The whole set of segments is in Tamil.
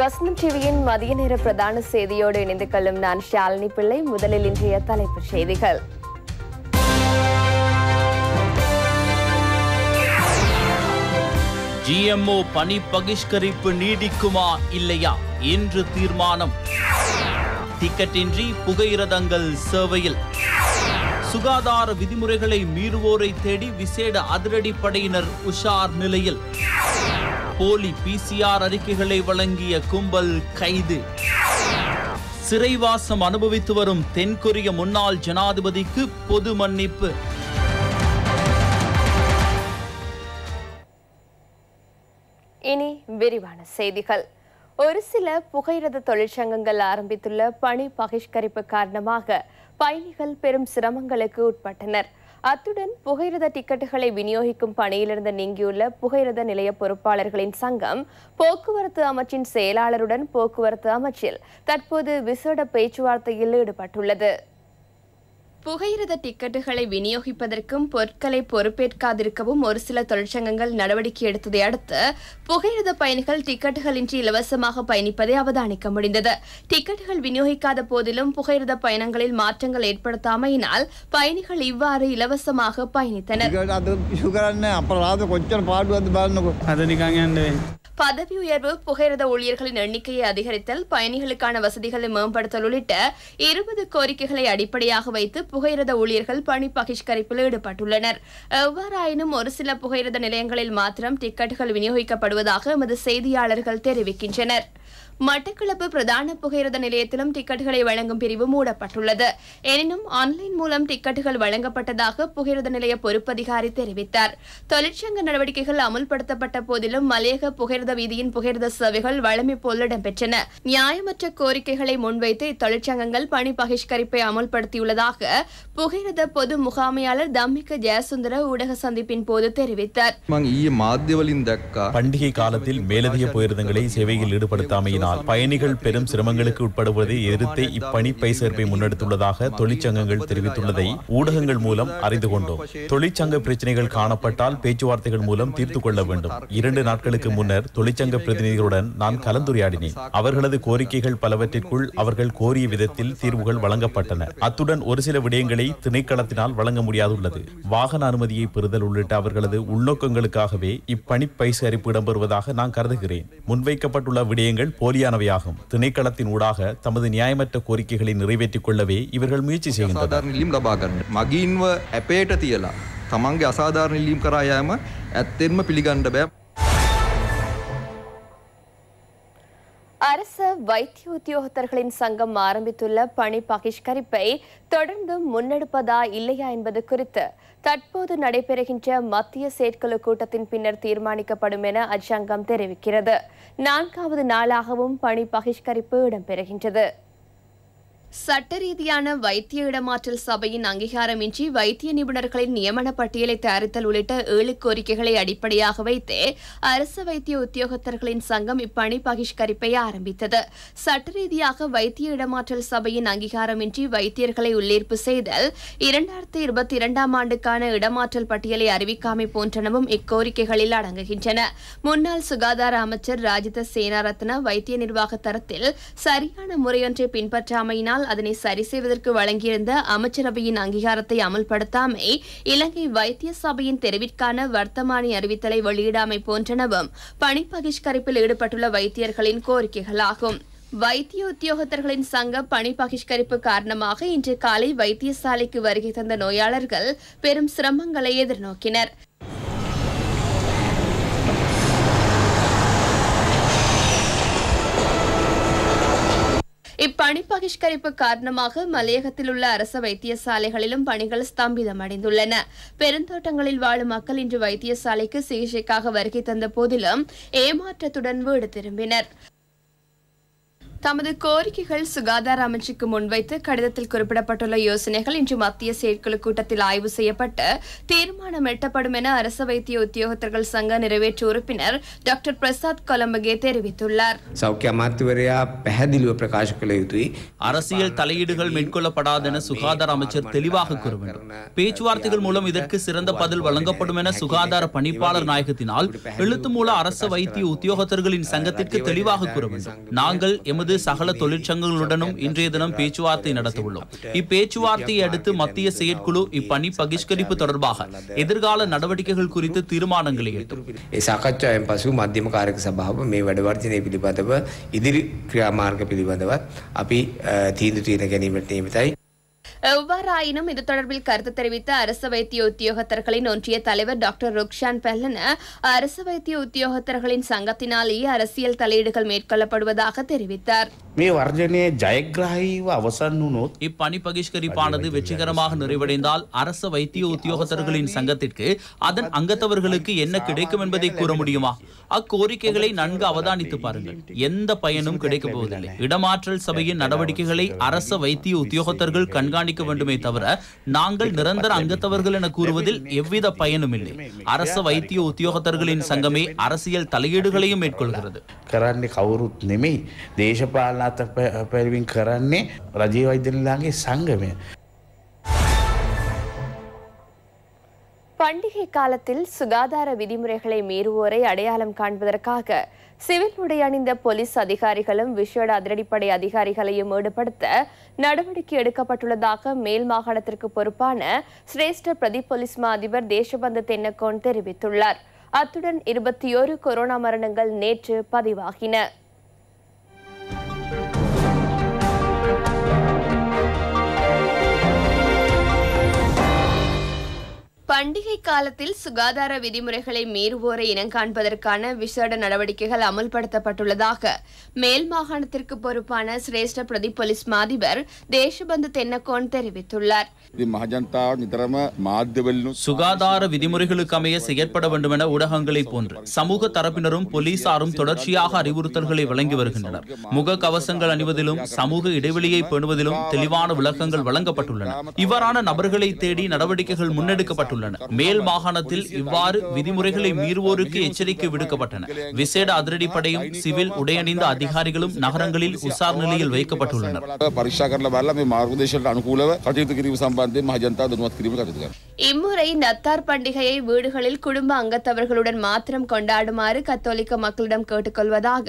வசந்தம் டிவியின் மதிய நேர பிரதான செய்தியோடு இணைந்து கொள்ளும் நான் ஷாலினி பிள்ளை. முதலில் இன்றைய தலைப்புச் செய்திகள். ஜிஎம்ஓ பணி பகிஷ்கரிப்பு நீடிக்குமா இல்லையா? இன்று தீர்மானம். டிக்கெட்டின்றி புகையிரதங்கள் சேவையில். சுகாதார விதிமுறைகளை மீறுவோரை தேடி விசேட அதிரடிப்படையினர் உஷார் நிலையில். போலி பிசிஆர் அறிக்கைகளை வழங்கிய கும்பல் கைது. சிறைவாசம் அனுபவித்து வரும் தென்கொரிய முன்னாள் ஜனாதிபதிக்கு பொது மன்னிப்பு. இனி விரிவான செய்திகள். ஒரு சில புகையிரத தொழிற்சங்கங்கள் ஆரம்பித்துள்ள பணி பகிஷ்கரிப்பு காரணமாக பயணிகள் பெரும் சிரமங்களுக்கு உட்பட்டனர். அத்துடன் புகையிரத டிக்கெட்டுகளை விநியோகிக்கும் பணியிலிருந்து நீங்கியுள்ள புகையிரத நிலைய பொறுப்பாளர்களின் சங்கம் போக்குவரத்து அமைச்சின் செயலாளருடன் போக்குவரத்து அமைச்சில் தற்போது விசேட பேச்சுவார்த்தையில் ஈடுபட்டுள்ளது. புகையிரத டிக்கெட்டுகளை விநியோகிப்பதற்கும் பொருட்களை பொறுப்பேற்காதிருக்கவும் ஒரு சில தொழிற்சங்கங்கள் நடவடிக்கை எடுத்ததை அடுத்து புகையிரத பயணிகள் டிக்கெட்டுகளின்றி இலவசமாக பயணிப்பதை அவதானிக்க முடிந்தது. டிக்கெட்டுகள் விநியோகிக்காத போதிலும் புகையிரத பயணங்களில் மாற்றங்கள் ஏற்படுத்தாமையினால் பயணிகள் இவ்வாறு இலவசமாக பயணித்தனர். பதவி உயர்வு புகையிரத ஊழியர்களின் எண்ணிக்கையை அதிகரித்தல் பயணிகளுக்கான வசதிகளை மேம்படுத்தல் உள்ளிட்ட இருபது கோரிக்கைகளை அடிப்படையாக வைத்து புகையிரத ஊழியர்கள் பணி பகிஷ்கரிப்பில் ஈடுபட்டுள்ளனர். எவ்வாறாயினும் ஒரு சில புகையிரத நிலையங்களில் மாத்திரம் டிக்கெட்டுகள் விநியோகிக்கப்படுவதாக எமது செய்தியாளர்கள் தெரிவிக்கின்றனர். மட்டக்களப்பு பிரதான புகையிரத நிலையத்திலும் டிக்கெட்டுகளை வழங்கும் பிரிவு மூடப்பட்டுள்ளது. எனினும் ஆன்லைன் மூலம் டிக்கெட்டுகள் வழங்கப்பட்டதாக புகையிரத நிலைய பொறுப்பதிகாரி தெரிவித்தார். தொழிற்சங்க நடவடிக்கைகள் அமுல்படுத்தப்பட்ட போதிலும் மலையக புகையிரத வீதியின் புகையிரத சேவைகள் வழமை போல் இடம்பெற்றன. நியாயமற்ற கோரிக்கைகளை முன்வைத்து இத்தொழிற்சங்கங்கள் பணி பகிஷ்கரிப்பை அமுல்படுத்தியுள்ளதாக புகையிரத பொது முகாமையாளர் தம்மிக்க ஜெயசுந்தர ஊடக சந்திப்பின் போது தெரிவித்தார். பண்டிகை காலத்தில் மேலதிக புகையிரதங்களை சேவையில் ஈடுபடுத்தாமையினால் பயணிகள் பெரும் சிரமங்களுக்கு உட்படுவதை எதிர்த்தே இப்பணி பை முன்னெடுத்துள்ளதாக தொழிற்சங்கங்கள் தெரிவித்துள்ளதை ஊடகங்கள் மூலம் அறிந்து கொண்டோம். தொழிற்சங்க பிரச்சனைகள் காணப்பட்டால் பேச்சுவார்த்தைகள் மூலம் தீர்த்து கொள்ள வேண்டும். இரண்டு நாட்களுக்கு முன்னர் தொழிற்சங்க பிரதிநிதிகளுடன் நான் கலந்துரையாடினேன். அவர்களது கோரிக்கைகள் பலவற்றிற்குள் அவர்கள் கோரிய விதத்தில் தீர்வுகள் வழங்கப்பட்டன. அத்துடன் ஒரு சில விடயங்களை திணைக்களத்தினால் வழங்க முடியாதுள்ளது. வாகன அனுமதியை பெறுதல் உள்ளிட்ட அவர்களது உள்நோக்கங்களுக்காகவே இப்பணி பைசரிப்பு இடம்பெறுவதாக நான் கருதுகிறேன். முன்வைக்கப்பட்டுள்ள விடயங்கள் போலி போலியானவையாகும் திணைக்களத்தின் ஊடாக தமது நியாயமற்ற கோரிக்கைகளை நிறைவேற்றிக் கொள்ளவே இவர்கள் முயற்சி செய்கின்றனர் අසාධාරණ ඉල්ලීම් ලබා ගන්න. මගින්ව ඇපේට තියලා තමන්ගේ අසාධාරණ ඉල්ලීම් කරා යෑම ඇත්තෙන්ම පිළිගන්න බෑ. அரச வைத்திய உத்தியோகத்தர்களின் சங்கம் ஆரம்பித்துள்ள பணி பகிஷ்கரிப்பை தொடர்ந்து முன்னெடுப்பதா இல்லையா என்பது குறித்து தற்போது நடைபெறுகின்ற மத்திய செயற்குழு கூட்டத்தின் பின்னர் தீர்மானிக்கப்படும் என அச்சங்கம் தெரிவிக்கிறது. நான்காவது நாளாகவும் பணி பகிஷ்கரிப்பு இடம்பெறுகின்றது. சட்ட ரீதியான வைத்திய இடமாற்றல் சபையின் அங்கீகாரமின்றி வைத்திய நிபுணர்களின் நியமன பட்டியலை தயாரித்தல் உள்ளிட்ட ஏழு கோரிக்கைகளை அடிப்படையாக வைத்தே அரசு வைத்திய உத்தியோகத்தர்களின் சங்கம் இப்பணி பகிஷ்கரிப்பை ஆரம்பித்தது. சட்ட ரீதியாக வைத்திய இடமாற்றல் சபையின் அங்கீகாரமின்றி வைத்தியர்களை உள்ளீர்ப்பு செய்தல் இரண்டாயிரத்தி இருபத்தி இரண்டாம் ஆண்டுக்கான இடமாற்றல் பட்டியலை அறிவிக்காமை போன்றனவும் இக்கோரிக்கைகளில் அடங்குகின்றன. முன்னாள் சுகாதார அமைச்சர் ராஜித சேனாரத்ன வைத்திய நிர்வாக தரத்தில் சரியான முறையொன்றை பின்பற்றாமையினால் அதனை சரி செய்வதற்கு வழங்கியிருந்த அமைச்சரவையின் அங்கீகாரத்தை அமல்படுத்தாமை இலங்கை வைத்திய சபையின் தெரிவிற்கான வர்த்தமானி அறிவித்தலை வெளியிடாமை போன்றனவும் பணி பகிஷ்கரிப்பில் ஈடுபட்டுள்ள வைத்தியர்களின் கோரிக்கைகளாகும். வைத்திய உத்தியோகத்தர்களின் சங்க பணி பகிஷ்கரிப்பு காரணமாக இன்று காலை வைத்தியசாலைக்கு வருகை தந்த நோயாளர்கள் பெரும் சிரமங்களை எதிர்நோக்கினர். இப்பணி பகிஷ்கரிப்பு காரணமாக மலையகத்தில் உள்ள அரசு வைத்தியசாலைகளிலும் பணிகள் ஸ்தம்பிதமடைந்துள்ளன. பெருந்தோட்டங்களில் வாழும் மக்கள் இன்று வைத்தியசாலைக்கு சிகிச்சைக்காக வருகை தந்த போதிலும் ஏமாற்றத்துடன் வீடு திரும்பினர். தமது கோரிக்கைகள் சுகாதார அமைச்சுக்கு முன்வைத்து கடிதத்தில் குறிப்பிடப்பட்டுள்ள யோசனைகள் இன்று மத்திய செயற்குழு கூட்டத்தில் ஆய்வு செய்யப்பட்டு தீர்மானம் எட்டப்படும் என அரச வைத்திய உத்தியோகத்தர்கள் சங்க நிறைவேற்று உறுப்பினர் டாக்டர் பிரசாத் கொலம்பகே தெரிவித்துள்ளார். அரசியல் தலையீடுகள் மேற்கொள்ளப்படாது என சுகாதார அமைச்சர் தெளிவாக கூற பேச்சுவார்த்தைகள் மூலம் இதற்கு சிறந்த பதில் வழங்கப்படும் என சுகாதார பணிப்பாளர் நாயகத்தினால் எழுத்து மூல அரச வைத்திய உத்தியோகத்தர்களின் சங்கத்திற்கு தெளிவாக கூற நாங்கள் எமது சகல தொழிற்சங்கங்களுடனும் இன்றைய தினம் பேச்சுவார்த்தை நடத்தவுள்ளோம் இப்பேச்சுவார்த்தையை அடுத்து மத்திய செயற்குழு இப்பணி பகிஷ்கரிப்பு தொடர்பாக எதிர்கால நடவடிக்கைகள் குறித்து தீர்மானங்களை எட்டும் ඒ සාකච්ඡාවෙන් පසු මධ්‍යම කාරක සභාව මේ වැඩවර්ජනය පිළිබඳව ඉදිරි ක්‍රියාමාර්ග පිළිබඳවත් අපි අ, තීන්දුව තියෙන ගැනීමට නියමිතයි. எவ்வாறாயினும் இது தொடர்பில் கருத்து தெரிவித்த அரசு வைத்திய உத்தியோகத்தர்களின் ஒன்றிய தலைவர் டாக்டர் ருக்ஷான் பெல்லன அரசு வைத்திய உத்தியோகத்தர்களின் சங்கத்தினாலேயே அரசியல் தலையீடுகள் மேற்கொள்ளப்படுவதாக தெரிவித்தார். இப்பணி பகிஷ்கரிப்பானது வெற்றிகரமாக நிறைவடைந்தால் அரச வைத்திய உத்தியோகத்தர்களின் சங்கத்திற்கு அதன் அங்கத்தவர்களுக்கு என்ன கிடைக்கும் என்பதை கூற முடியுமா? அக்கோரிக்கைகளை நன்கு அவதானித்து பாருங்கள். எந்த பயனும் கிடைக்கப் போவதில்லை. இடமாற்றல் சபையின் நடவடிக்கைகளை அரச வைத்திய உத்தியோகத்தர்கள் கண்காணி கண்காணிக்க வேண்டுமே தவிர நாங்கள் நிரந்தர அங்கத்தவர்கள் என கூறுவதில் எவ்வித பயனும் இல்லை அரசு வைத்திய உத்தியோகத்தர்களின் சங்கமே அரசியல் தலையீடுகளையும் மேற்கொள்கிறது කරන්නේ කවුරුත් නෙමෙයි දේශපාලන අත පැරිවින් කරන්නේ රජී වෛද්‍යනිලාගේ සංගමය. பண்டிகை காலத்தில் சுகாதார விதிமுறைகளை மீறுவோரை அடையாளம் காண்பதற்காக சிவில் உடை அணிந்த போலீஸ் அதிகாரிகளும் விசேட அதிரடிப்படை அதிகாரிகளையும் ஈடுபடுத்த நடவடிக்கை எடுக்கப்பட்டுள்ளதாக மேல் மாகாணத்திற்கு பொறுப்பான சிரேஷ்ட பிரதி போலீஸ் மா அதிபர் தேசபந்து தென்னக்கோன் தெரிவித்துள்ளார். அத்துடன் இருபத்தி ஒரு கொரோனா மரணங்கள் நேற்று பதிவாகின. பண்டிகை காலத்தில் சுகாதார விதிமுறைகளை மீறுவோரை இனங்காண்பதற்கான விசேட நடவடிக்கைகள் அமல்படுத்தப்பட்டுள்ளதாக மேல் மாகாணத்திற்கு பொறுப்பான சிரேஷ்ட பிரதி போலீஸ் மாதிபர் தேசபந்து தென்னக்கோன் தெரிவித்துள்ளார். சுகாதார விதிமுறைகளுக்கு அமைய செயற்பட வேண்டும் என ஊடகங்களை போன்று சமூக தரப்பினரும் போலீசாரும் தொடர்ச்சியாக அறிவுறுத்தல்களை வழங்கி வருகின்றனர். முக கவசங்கள் அணிவதிலும் சமூக இடைவெளியை பேணுவதிலும் தெளிவான விளக்கங்கள் வழங்கப்பட்டுள்ளன. இவ்வாறான நபர்களை தேடி நடவடிக்கைகள் முன்னெடுக்கப்பட்டுள்ளன. மேல் மாகாணத்தில் இவ்வாறு விதிமுறைகளை மீறுவோருக்கு எச்சரிக்கை விடுக்கப்பட்டன. விசேட அதிரடிப்படையும் சிவில் உடையணிந்த அதிகாரிகளும் நகரங்களில் உசார் நிலையில் வைக்கப்பட்டுள்ளனர். இம்முறை நத்தார் பண்டிகையை வீடுகளில் குடும்ப அங்கத்தவர்களுடன் மாத்திரம் கொண்டாடுமாறு கத்தோலிக்க மக்களிடம் கேட்டுக்கொள்வதாக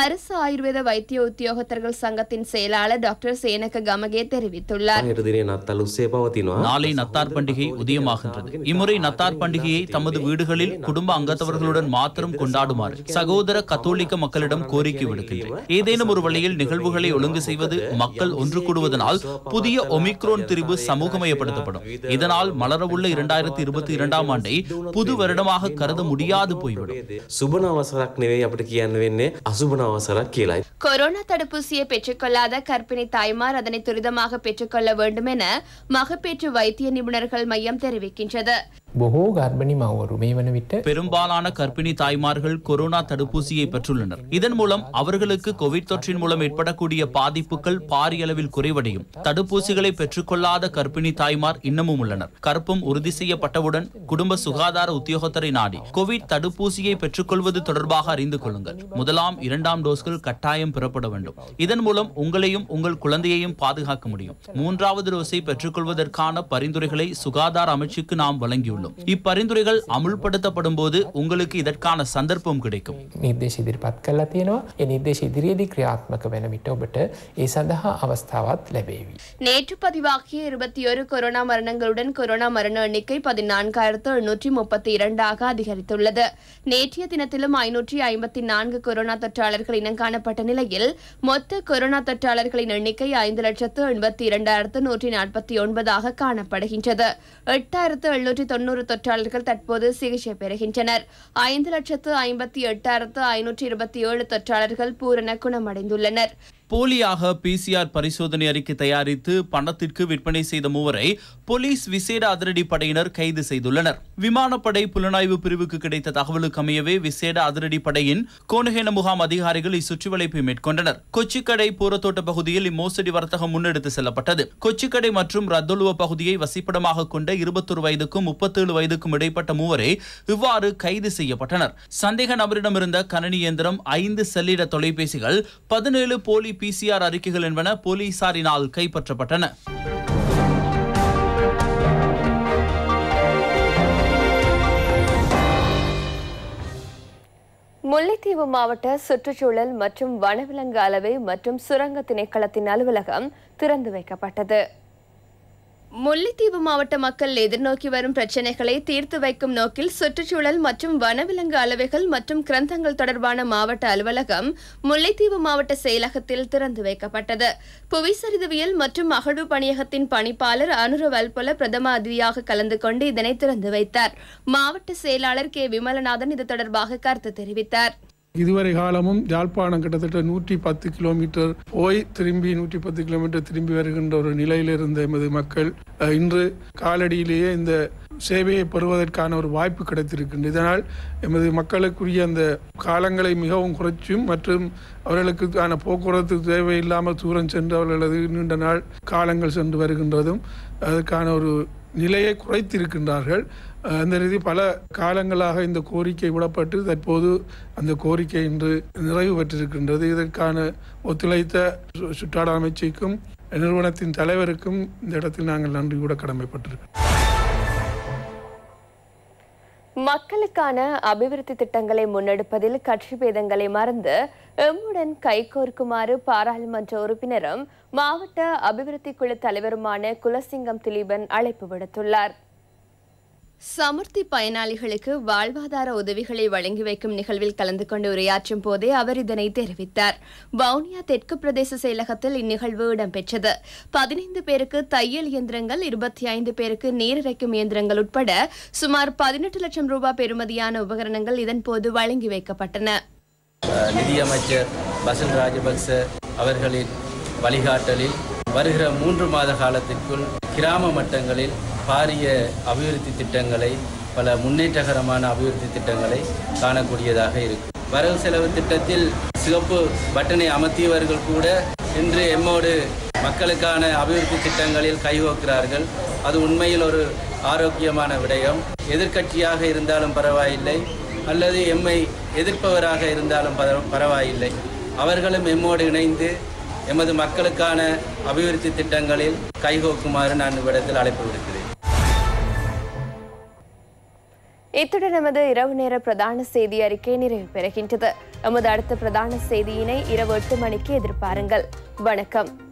அரசு ஆயுர்வேத வைத்திய உத்தியோகத்தர்கள் சங்கத்தின் செயலாளர் டாக்டர் சேனக கமகே தெரிவித்துள்ளார். நாளை நத்தார் பண்டிகை உதயமாகின்றது. இம்முறை நத்தார் பண்டிகையை தமது வீடுகளில் குடும்ப அங்கத்தவர்களுடன் மாத்திரம் கொண்டாடுமாறு சகோதர கத்தோலிக்க மக்களிடம் கோரிக்கை விடுக்கின்றேன். ஏதேனும் ஒரு வழியில் நிகழ்வுகளை ஒழுங்கு செய்வது மக்கள் ஒன்று கூடுவதனால் புதிய ஒமிக்ரோன் திரிவு சமூகமயப்படுத்தப்படும். இதனால் மலர் மலரவுள்ள இரண்டாயிரத்தி இருபத்தி இரண்டாம் ஆண்டை புது வருடமாக கருத முடியாது போய்விடும் සුබන අවසරක් නෙවෙයි අපට කියන්න වෙන්නේ අසුබන අවසරක් කියලායි. கொரோனா தடுப்பூசியை பெற்றுக்கொள்ளாத கர்ப்பிணி தாய்மார் அதனை துரிதமாக பெற்றுக்கொள்ள வேண்டும் என மகப்பேற்று வைத்திய நிபுணர்கள் மையம் தெரிவிக்கின்றது போகோ கர்ப்பிணி மாவோரு பெரும்பாலான கர்ப்பிணி தாய்மார்கள் கொரோனா தடுப்பூசியை பெற்றுள்ளனர். இதன் மூலம் அவர்களுக்கு கோவிட் தொற்றின் மூலம் ஏற்படக்கூடிய பாதிப்புகள் பாரிய அளவில் குறைவடையும். தடுப்பூசிகளை பெற்றுக்கொள்ளாத கர்ப்பிணி தாய்மார் இன்னமும் உள்ளனர். கற்பம் உறுதி செய்யப்பட்டவுடன் குடும்ப சுகாதார உத்தியோகத்தரை நாடி கோவிட் தடுப்பூசியை பெற்றுக்கொள்வது தொடர்பாக அறிந்து கொள்ளுங்கள். முதலாம் இரண்டாம் டோஸ்கள் கட்டாயம் பெறப்பட வேண்டும். இதன் மூலம் உங்களையும் உங்கள் குழந்தையையும் பாதுகாக்க முடியும். மூன்றாவது டோஸை பெற்றுக்கொள்வதற்கான பரிந்துரைகளை சுகாதார அமைச்சுக்கு நாம் வழங்கியுள்ளோம். இப்பரிந்துரைகள் அமுல்படுத்தப்படும் போது உங்களுக்கு இதற்கான சந்தர்ப்பம் கிடைக்கும் නිර්දේශ ඉදිරිපත් කරලා තියෙනවා ඒ නිර්දේශ ඉදිරියේදී ක්‍රියාත්මක වෙන විට ඔබට ඒ සඳහා අවස්ථාවත් ලැබේවි. நேற்று பதிவாகிய இருபத்தி ஒரு கொரோனா மரணங்களுடன் கொரோனா மரண எண்ணிக்கை பதினான்காயிரத்து எண்ணூற்றி முப்பத்தி இரண்டாக அதிகரித்துள்ளது நேற்றைய தினத்திலும் ஐநூற்றி ஐம்பத்தி நான்கு கொரோனா தொற்றாளர்கள் இனம் காணப்பட்ட நிலையில் மொத்த கொரோனா தொற்றாளர்களின் எண்ணிக்கை ஐந்து லட்சத்து எண்பத்தி இரண்டாயிரத்து நூற்றி நாற்பத்தி ஒன்பதாக காணப்படுகின்றது எட்டாயிரத்து எழுநூற்றி தொன்னூற்றி இருநூறு தொற்றாளர்கள் தற்போது சிகிச்சை பெறுகின்றனர். ஐந்து லட்சத்து ஐம்பத்தி எட்டாயிரத்து ஐநூற்றி இருபத்தி ஏழு தொற்றாளர்கள் பூரண குணமடைந்துள்ளனர். போலியாக பிசிஆர் பரிசோதனை அறிக்கை தயாரித்து பணத்திற்கு விற்பனை செய்த மூவரை போலீஸ் விசேட அதிரடி படையினர் கைது செய்துள்ளனர். விமானப்படை புலனாய்வு பிரிவுக்கு கிடைத்த தகவலுக்கு அமையவே விசேட அதிரடி படையின் கோனகேன முகாம் அதிகாரிகள் இச்சுற்றிவளைப்பை மேற்கொண்டனர். கொச்சிக்கடை பூரத்தோட்ட பகுதியில் இம்மோசடி வர்த்தகம் முன்னெடுத்து செல்லப்பட்டது. கொச்சிக்கடை மற்றும் ரத்தொலுவ பகுதியை வசிப்பிடமாக கொண்ட இருபத்தொரு வயதுக்கும் முப்பத்தேழு வயதுக்கும் இடைப்பட்ட மூவரை இவ்வாறு கைது செய்யப்பட்டனர். சந்தேக நபரிடமிருந்த கணனி இயந்திரம் ஐந்து செல்லிட தொலைபேசிகள் பதினேழு போலி பிசிஆர் அறிக்கைகள் என்பன போலீசாரினால் கைப்பற்றப்பட்டன. முல்லைத்தீவு மாவட்ட சுற்றுச்சூழல் மற்றும் வனவிலங்கு அளவை மற்றும் சுரங்க திணைக்களத்தின் அலுவலகம் திறந்து வைக்கப்பட்டது. முல்லைத்தீவு மாவட்ட மக்கள் எதிர்நோக்கி வரும் பிரச்சினைகளை தீர்த்து வைக்கும் நோக்கில் சுற்றுச்சூழல் மற்றும் வனவிலங்கு அளவைகள் மற்றும் கிரந்தங்கள் தொடர்பான மாவட்ட அலுவலகம் முல்லைத்தீவு மாவட்ட செயலகத்தில் திறந்து வைக்கப்பட்டது. புவிசரிதவியல் மற்றும் அகழ்வு பணியகத்தின் பணிப்பாளர் அனுர வல்பொல பிரதம அதிதியாக கலந்து கொண்டு இதனை திறந்து வைத்தார். மாவட்ட செயலாளர் கே. விமலநாதன் இது தொடர்பாக கருத்து தெரிவித்தார். இதுவரை காலமும் யாழ்ப்பாணம் கிட்டத்தட்ட நூற்றி பத்து கிலோமீட்டர் போய் திரும்பி நூற்றி பத்து கிலோமீட்டர் திரும்பி வருகின்ற ஒரு நிலையில் இருந்த எமது மக்கள் இன்று காலடியிலேயே இந்த சேவையை பெறுவதற்கான ஒரு வாய்ப்பு கிடைத்திருக்கின்றது. இதனால் எமது மக்களுக்குரிய அந்த காலங்களை மிகவும் குறைச்சும் மற்றும் அவர்களுக்கான போக்குவரத்து தேவையில்லாமல் தூரம் சென்று அவர்களது நீண்ட நாள் காலங்கள் சென்று வருகின்றதும் அதற்கான ஒரு நிலையை குறைத்திருக்கின்றார்கள். அந்த ரீதி பல காலங்களாக இந்த கோரிக்கை விடப்பட்டு தற்போது அந்த கோரிக்கை இன்று நிறைவு பெற்றிருக்கின்றது. இதற்கான ஒத்துழைத்த சு- சுற்றாடல் நிறுவனத்தின் தலைவருக்கும் இந்த இடத்தில் நாங்கள் நன்றி கூட கடமைப்பட்டிருக்கிறோம். மக்களுக்கான அபிவிருத்தி திட்டங்களை முன்னெடுப்பதில் கட்சி பேதங்களை மறந்து எம்முடன் கைகோர்க்குமாறு பாராளுமன்ற உறுப்பினரும் மாவட்ட அபிவிருத்தி குழு தலைவருமான குலசிங்கம் திலீபன் அழைப்பு விடுத்துள்ளார். சமுர்த்தி பயனாளிகளுக்கு வாழ்வாதார உதவிகளை வழங்கி வைக்கும் நிகழ்வில் கலந்து கொண்டு உரையாற்றும் போதே அவர் இதனை தெரிவித்தார். வவுனியா தெற்கு பிரதேச செயலகத்தில் இந்நிகழ்வு இடம்பெற்றது. பதினைந்து பேருக்கு தையல் இயந்திரங்கள் இருபத்தி ஐந்து பேருக்கு நீரிறைக்கும் இயந்திரங்கள் உட்பட சுமார் பதினெட்டு லட்சம் ரூபாய் பெறுமதியான உபகரணங்கள் இதன்போது வழங்கி வைக்கப்பட்டன. நிதியமைச்சர் வசந்த் ராஜபக்ச அவர்களின் வழிகாட்டலில் வருகிற மூன்று மாத காலத்திற்குள் கிராம மட்டங்களில் பாரிய அபிவிருத்தி திட்டங்களை பல முன்னேற்றகரமான அபிவிருத்தி திட்டங்களை காணக்கூடியதாக இருக்கும் வரவு செலவு திட்டத்தில் சிவப்பு பட்டனை அமர்த்தியவர்கள் கூட இன்று எம்மோடு மக்களுக்கான அபிவிருத்தி திட்டங்களில் கைகோக்கிறார்கள் அது உண்மையில் ஒரு ஆரோக்கியமான விடயம். எதிர்க்கட்சியாக இருந்தாலும் பரவாயில்லை அல்லது எம்மை எதிர்ப்பவராக இருந்தாலும் பர- பரவாயில்லை. அவர்களும் எம்மோடு இணைந்து எமது மக்களுக்கான அபிவிருத்தி திட்டங்களில் கைகோக்குமாறு நான் இவ்விடத்தில் அழைப்பு விடுக்கிறேன். இத்துடன் நமது இரவு நேர பிரதான செய்தி அறிக்கை நிறைவு பெறுகின்றது. நமது அடுத்த பிரதான செய்தியினை இரவு எட்டு மணிக்கு எதிர்பாருங்கள். வணக்கம்.